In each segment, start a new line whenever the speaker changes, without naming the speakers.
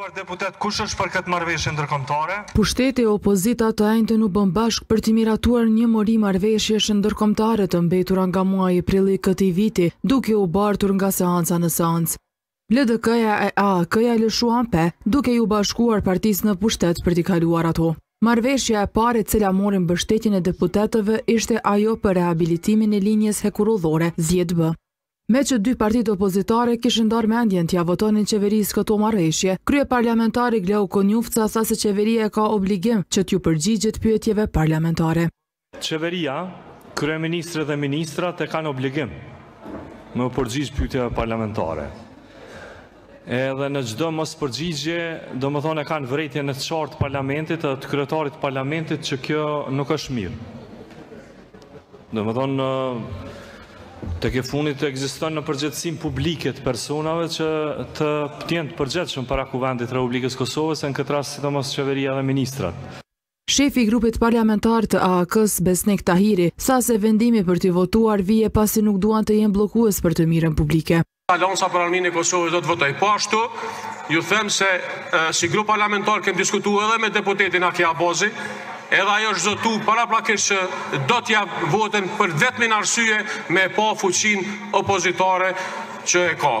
Nderuar deputetë, kush është për këtë marrëveshje ndërkombëtare?
Pushteti e opozita të enjten u bënë bashkë për t'i miratuar një mori marrëveshjesh ndërkombëtare të mbetura nga muaji prill i këtij viti, duke u bartur nga seanca në seancë. LDK-ja e AAK-ja lëshuan pe, duke iu bashkuar partisë në pushtet për t'i kaluar ato. Marrëveshja e parë e cila mori mbështetjen e deputetëve ishte ajo për rehabilitimin e linjës hekurudhore, 10 B. Meqë dy partitë opozitare kishin ndarë mendjen t'ia votonin qeverisë këto marrëveshje, kryeparlamentari Glauk Konjufca tha se qeveria e ka obligim që t'u përgjigjet pyetjeve parlamentare.
Qeveria, kryeministri dhe ministrat e kanë obligim me u përgjigj pyetjeve parlamentare. Edhe në çdo mospërgjigje, domethënë e kanë vërejtjen e qartë të parlamentit edhe të kryetarit të parlamentit që kjo nuk është mirë. Domethënë, tekefundit ekziston një përgjegjësi publike të personave që të jenë të përgjegjshëm para Kuvendit të Republikës së Kosovës e në këtë rast sidomos qeveria dhe ministrat.
Shefi i grupit parlamentar të AAK-së, Besnik Tahiri, tha se vendimi për t'i votuar vjen pasi nuk duan të jenë bllokues për të mirën publike.
Aleanca për Ardhmërinë e Kosovës do të votojë. Po ashtu, ju them se si grup parlamentar kemi diskutu edhe me deputetin Haki Abazi, edhe ai është zotu paraprakisht që do ta japë votën për të vetmen arsye me pa fuqinë opozitare që e ka.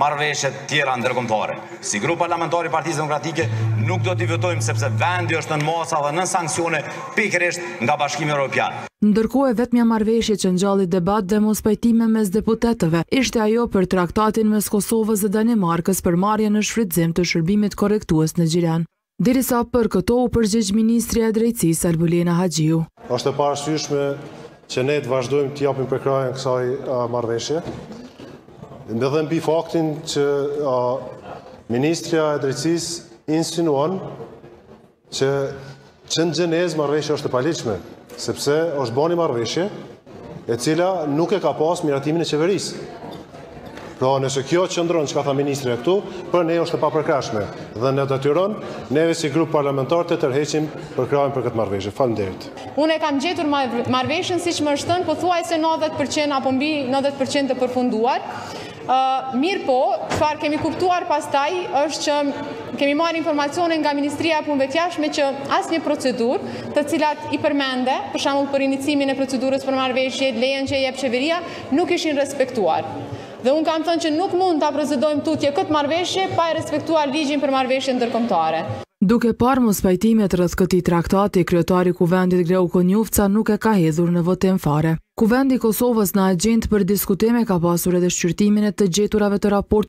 Marrëveshje të
tjera ndërkombëtare. Si grup parlamentar i Partisë Demokratike nuk do t'i votojmë sepse vendi është nën masa dhe nën sanksione pikërisht nga Bashkimi Evropian.
Ndërkohë e vetmja marrëveshje që ngjalli debat dhe mospajtime mes deputetëve ishte ajo për traktatin mes Kosovës dhe Danimarkës për marrjen në shfrytëzim të shërbimit korrektues në Gjilan. Derisa për këto u përgjigj ministrja e Drejtësisë, Albulena Haxhiu.
Është e paarsyeshme që ne të vazhdojmë të japim përkrahjen kësaj marrëveshjeje. Edhe mbi faktin që ministrja e Drejtësisë insinuan që që në gjenezë marrëveshja është e paligjshme, sepse është ba një marrëveshje e cila nuk e ka pas miratimin e qeverisë. Pra, nëse kjo qëndron që ka thanë ministrja këtu, për ne është e papërkrahshme dhe na detyron neve si grup parlamentar të tërheqim përkrahjen për këtë marrëveshje. Faleminderit.
Unë e kam gjetur marrëveshjen siç më është lënë, pothuajse 90% apo mbi 90% të përfunduar. Mirëpo, çfarë kemi kuptuar pastaj është që kemi marrë informacione nga Ministria e Punëve të Jashtme që asnjë procedurë, të cilat i përmende, për shembull për inicimin e procedurës për marrëveshje, lejen që e jep qeveria, nuk ishin respektuar. Dhe unë kam thënë që nuk mund ta procedojmë tutje këtë marrëveshje pa e respektuar ligjin për marrëveshje ndërkombëtare.
Duke parë mospajtimet rreth këtij traktati, kryetari i Kuvendit Glauk Konjufca nuk e ka hedhur në votim fare. Kuvendi i Kosovës në agjendë për diskutime ka pasur edhe shqyrtimin e të gjeturave të raportit,